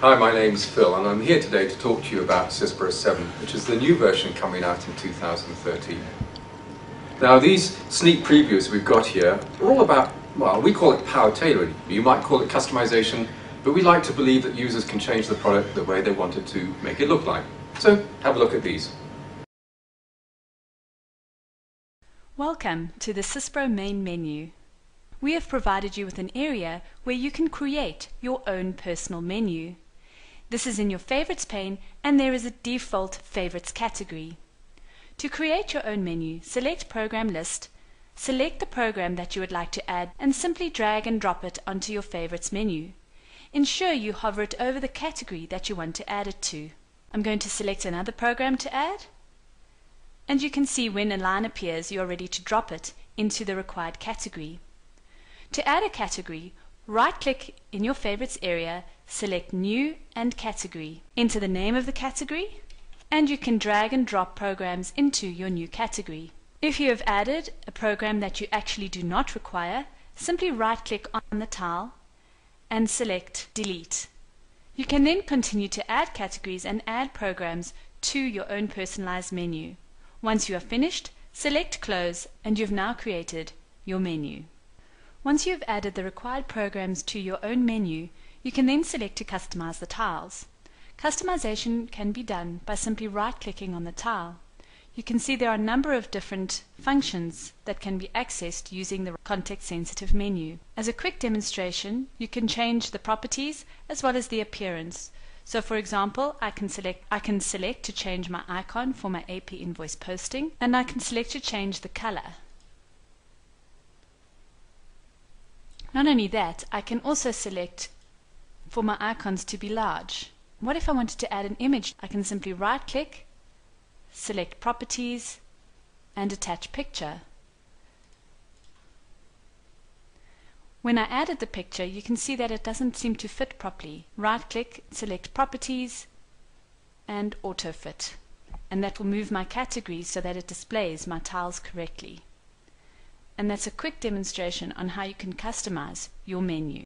Hi, my name's Phil and I'm here today to talk to you about SYSPRO 7, which is the new version coming out in 2013. Now these sneak previews we've got here are all about, well, we call it power tailoring. You might call it customization, but we like to believe that users can change the product the way they want it to make it look like. So have a look at these. Welcome to the SYSPRO main menu. We have provided you with an area where you can create your own personal menu. This is in your Favorites pane and there is a default Favorites category. To create your own menu, select Program List, select the program that you would like to add and simply drag and drop it onto your Favorites menu. Ensure you hover it over the category that you want to add it to. I'm going to select another program to add and you can see when a line appears you are ready to drop it into the required category. To add a category, right-click in your Favorites area, select New and Category. Enter the name of the category, and you can drag and drop programs into your new category. If you have added a program that you actually do not require, simply right-click on the tile and select Delete. You can then continue to add categories and add programs to your own personalized menu. Once you are finished, select Close and you've now created your menu. Once you have added the required programs to your own menu, you can then select to customize the tiles. Customization can be done by simply right-clicking on the tile. You can see there are a number of different functions that can be accessed using the context-sensitive menu. As a quick demonstration, you can change the properties as well as the appearance. So for example, I can select I can select to change my icon for my AP invoice posting and I can select to change the color. Not only that, I can also select for my icons to be large. What if I wanted to add an image? I can simply right click, select properties and attach picture. When I added the picture you can see that it doesn't seem to fit properly. Right click, select properties and auto fit and that will move my category so that it displays my tiles correctly and that's a quick demonstration on how you can customize your menu.